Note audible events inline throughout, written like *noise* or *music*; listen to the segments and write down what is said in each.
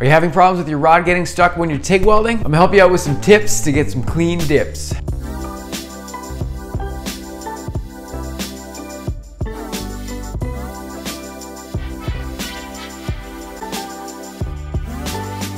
Are you having problems with your rod getting stuck when you're TIG welding? I'm gonna help you out with some tips to get some clean dips.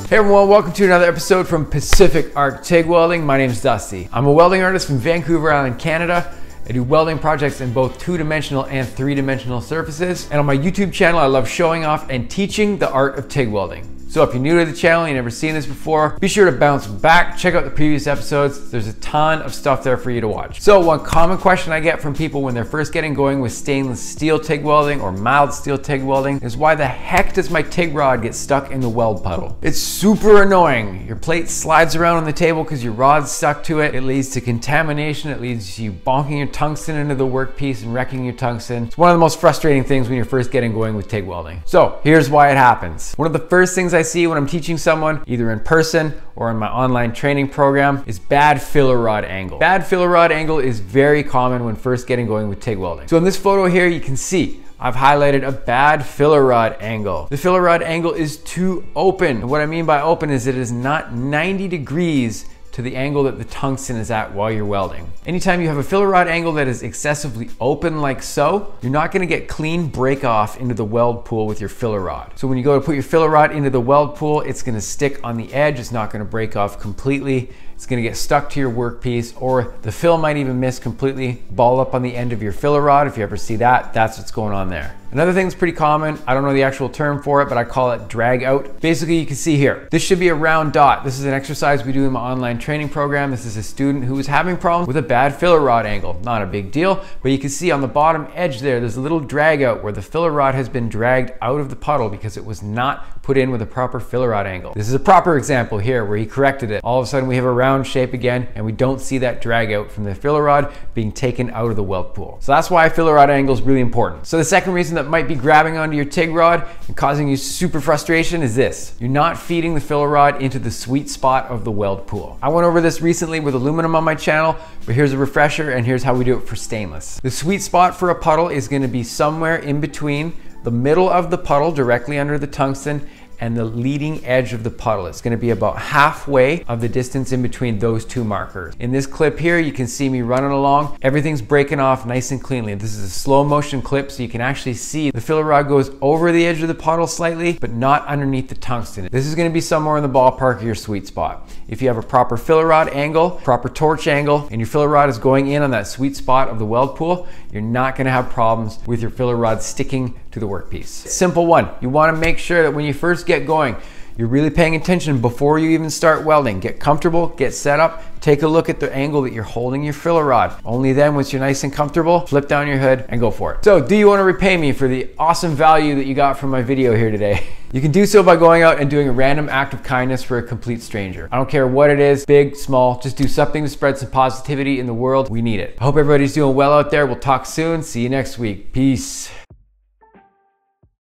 Hey everyone, welcome to another episode from Pacific Arc TIG Welding. My name is Dusty. I'm a welding artist from Vancouver Island, Canada. I do welding projects in both two-dimensional and three-dimensional surfaces. And on my YouTube channel, I love showing off and teaching the art of TIG welding. So if you're new to the channel, you've never seen this before, be sure to bounce back, check out the previous episodes. There's a ton of stuff there for you to watch. So one common question I get from people when they're first getting going with stainless steel TIG welding or mild steel TIG welding is why the heck does my TIG rod get stuck in the weld puddle? It's super annoying. Your plate slides around on the table because your rod's stuck to it. It leads to contamination. It leads to you bonking your tungsten into the workpiece and wrecking your tungsten. It's one of the most frustrating things when you're first getting going with TIG welding. So here's why it happens. One of the first things I I see when I'm teaching someone, either in person or in my online training program, is bad filler rod angle. Bad filler rod angle is very common when first getting going with TIG welding. So in this photo here, you can see I've highlighted a bad filler rod angle. The filler rod angle is too open. what I mean by open is it is not 90 degrees to the angle that the tungsten is at while you're welding. Anytime you have a filler rod angle that is excessively open like so, you're not gonna get clean break off into the weld pool with your filler rod. So when you go to put your filler rod into the weld pool, it's gonna stick on the edge, it's not gonna break off completely. It's gonna get stuck to your workpiece or the fill might even miss completely, ball up on the end of your filler rod. If you ever see that, that's what's going on there. Another thing that's pretty common, I don't know the actual term for it, but I call it drag out. Basically, you can see here, this should be a round dot. This is an exercise we do in my online training program. This is a student who was having problems with a bad filler rod angle. Not a big deal, but you can see on the bottom edge there, there's a little drag out where the filler rod has been dragged out of the puddle because it was not put in with a proper filler rod angle. This is a proper example here where he corrected it. All of a sudden we have a round shape again and we don't see that drag out from the filler rod being taken out of the weld pool. So that's why filler rod angle is really important. So the second reason that might be grabbing onto your TIG rod and causing you super frustration is this. You're not feeding the filler rod into the sweet spot of the weld pool. I went over this recently with aluminum on my channel, but here's a refresher and here's how we do it for stainless. The sweet spot for a puddle is gonna be somewhere in between the middle of the puddle directly under the tungsten and the leading edge of the puddle. It's gonna be about halfway of the distance in between those two markers. In this clip here, you can see me running along. Everything's breaking off nice and cleanly. This is a slow motion clip, so you can actually see the filler rod goes over the edge of the puddle slightly, but not underneath the tungsten. This is gonna be somewhere in the ballpark of your sweet spot. If you have a proper filler rod angle, proper torch angle, and your filler rod is going in on that sweet spot of the weld pool, you're not gonna have problems with your filler rod sticking to the workpiece. Simple one. You wanna make sure that when you first get going, you're really paying attention before you even start welding. Get comfortable, get set up, take a look at the angle that you're holding your filler rod. Only then, once you're nice and comfortable, flip down your hood and go for it. So do you wanna repay me for the awesome value that you got from my video here today? *laughs* You can do so by going out and doing a random act of kindness for a complete stranger. I don't care what it is, big, small, just do something to spread some positivity in the world. We need it. I hope everybody's doing well out there. We'll talk soon. See you next week. Peace.